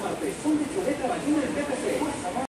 una persona